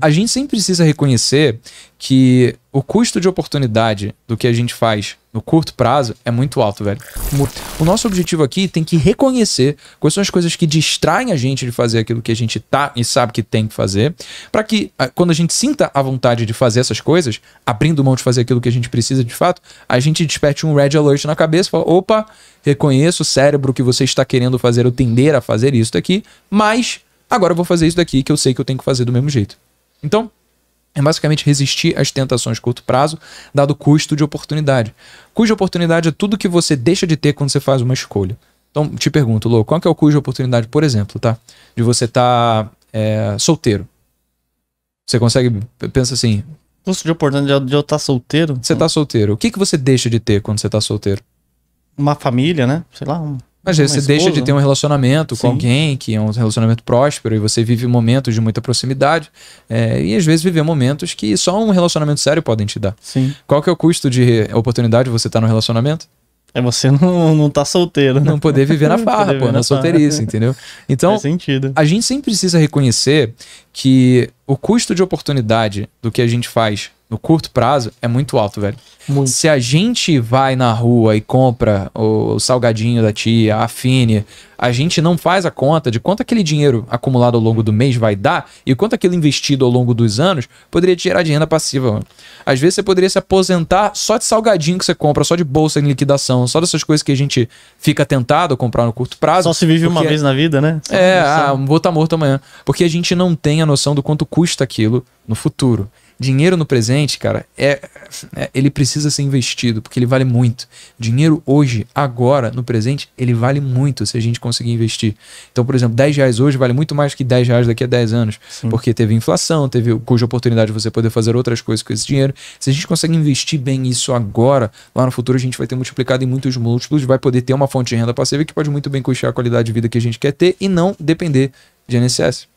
A gente sempre precisa reconhecer que o custo de oportunidade do que a gente faz no curto prazo é muito alto, velho. O nosso objetivo aqui tem que reconhecer quais são as coisas que distraem a gente de fazer aquilo que a gente tá e sabe que tem que fazer, para que ah, quando a gente sinta a vontade de fazer essas coisas, abrindo mão de fazer aquilo que a gente precisa de fato, a gente desperte um red alert na cabeça, fala: "Opa, reconheço o cérebro que você está querendo fazer, eu tender a fazer isso daqui, mas agora eu vou fazer isso daqui que eu sei que eu tenho que fazer do mesmo jeito". Então, é basicamente resistir às tentações de curto prazo, dado o custo de oportunidade. Custo de oportunidade é tudo que você deixa de ter quando você faz uma escolha. Então, te pergunto, Lô, qual que é o custo de oportunidade, por exemplo, tá? De você estar tá, é, solteiro. Você consegue, pensa assim... Custo de oportunidade de eu estar tá solteiro? Você está solteiro. O que, que você deixa de ter quando você está solteiro? Uma família, né? Sei lá, um mas você esposa. deixa de ter um relacionamento Sim. com alguém que é um relacionamento próspero e você vive momentos de muita proximidade. É, e às vezes viver momentos que só um relacionamento sério podem te dar. Sim. Qual que é o custo de oportunidade de você estar tá no relacionamento? É você não, não tá solteiro. Né? Não poder viver na farra, pô, na, na solteirice, entendeu? Então, a gente sempre precisa reconhecer que o custo de oportunidade do que a gente faz no curto prazo é muito alto, velho. Muito. Se a gente vai na rua e compra o, salgadinho da tia, a Fine, a gente não faz a conta de quanto aquele dinheiro acumulado ao longo do mês vai dar e quanto aquilo investido ao longo dos anos poderia te gerar de renda passiva. Mano. Às vezes você poderia se aposentar só de salgadinho que você compra, só de bolsa em liquidação, só dessas coisas que a gente fica tentado a comprar no curto prazo. Só se vive uma vez na vida, né? Só é, ah, vou estar morto amanhã. Porque a gente não tem a noção do quanto custa aquilo no futuro. Dinheiro no presente, cara, é, é, ele precisa ser investido, porque ele vale muito. Dinheiro hoje, agora, no presente, ele vale muito se a gente conseguir investir. Então, por exemplo, 10 reais hoje vale muito mais que 10 reais daqui a 10 anos. Sim. Porque teve inflação, teve cuja oportunidade de você poder fazer outras coisas com esse dinheiro. Se a gente consegue investir bem isso agora, lá no futuro a gente vai ter multiplicado em muitos múltiplos, vai poder ter uma fonte de renda passiva que pode muito bem custear a qualidade de vida que a gente quer ter e não depender de INSS.